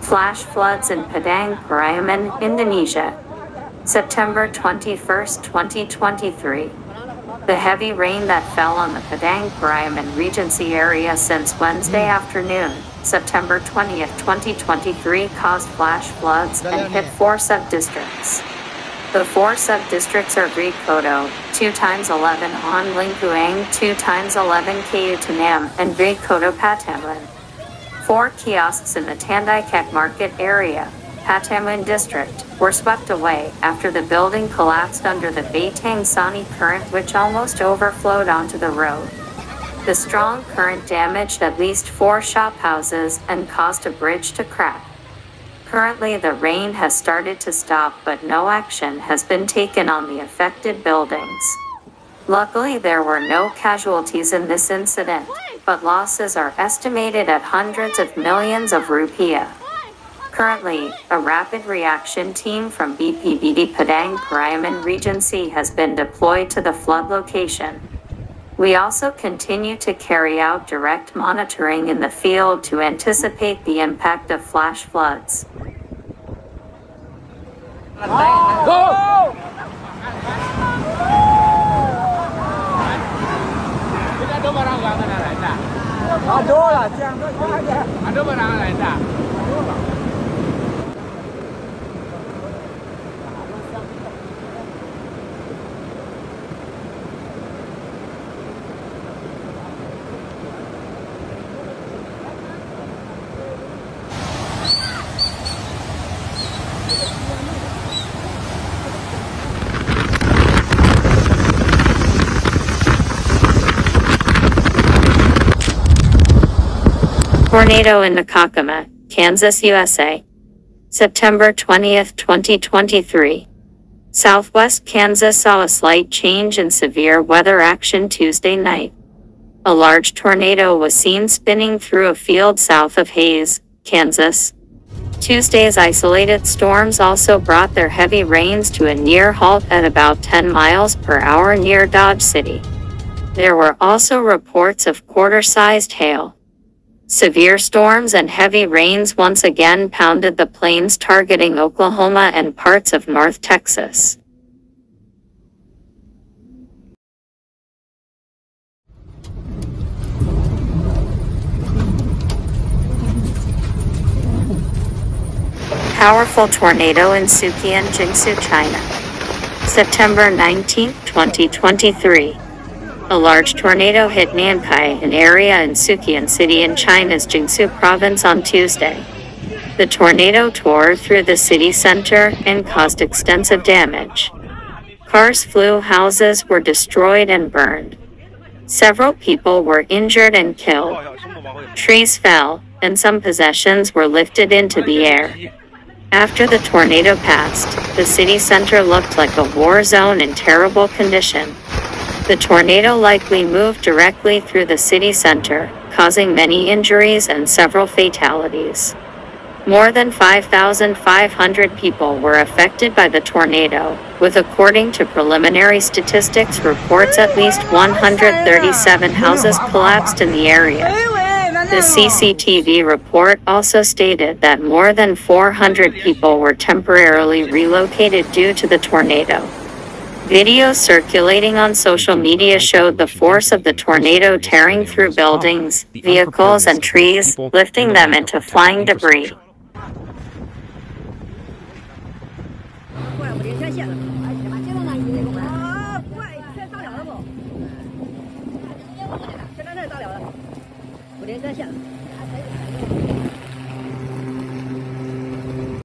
Flash floods in Padang Pariaman, Indonesia. September 21, 2023. The heavy rain that fell on the Padang Pariaman Regency area since Wednesday afternoon, September 20, 2023 caused flash floods and hit four sub-districts. The four sub-districts are Greek Koto, 2 times 11 on Lingkuang, 2 times 11 Kutanam, and Greek Koto Patamuan. Four kiosks in the Tandikek Market area, Patamuan district, were swept away after the building collapsed under the Batang Sani current which almost overflowed onto the road. The strong current damaged at least four shop houses and caused a bridge to crack. Currently the rain has started to stop but no action has been taken on the affected buildings. Luckily there were no casualties in this incident, but losses are estimated at hundreds of millions of rupiah. Currently, a rapid reaction team from BPBD Padang Pariaman Regency has been deployed to the flood location. We also continue to carry out direct monitoring in the field to anticipate the impact of flash floods. Barang ada? Tornado in Nekohama, Kansas, USA. September 20th, 2023. Southwest Kansas saw a slight change in severe weather action Tuesday night. A large tornado was seen spinning through a field south of Hayes, Kansas. Tuesday's isolated storms also brought their heavy rains to a near halt at about 10 miles per hour near Dodge City. There were also reports of quarter-sized hail. Severe storms and heavy rains once again pounded the plains targeting Oklahoma and parts of North Texas. Powerful tornado in Suqian, Jiangsu, China. September 19, 2023. A large tornado hit Nankai, an area in Suqian City in China's Jiangsu province on Tuesday. The tornado tore through the city center and caused extensive damage. Cars flew, houses were destroyed and burned. Several people were injured and killed. Trees fell, and some possessions were lifted into the air. After the tornado passed, the city center looked like a war zone in terrible condition. The tornado likely moved directly through the city center, causing many injuries and several fatalities. More than 5,500 people were affected by the tornado, with according to preliminary statistics reports at least 137 houses collapsed in the area. The CCTV report also stated that more than 400 people were temporarily relocated due to the tornado. Videos circulating on social media showed the force of the tornado tearing through buildings, vehicles, and trees, lifting them into flying debris.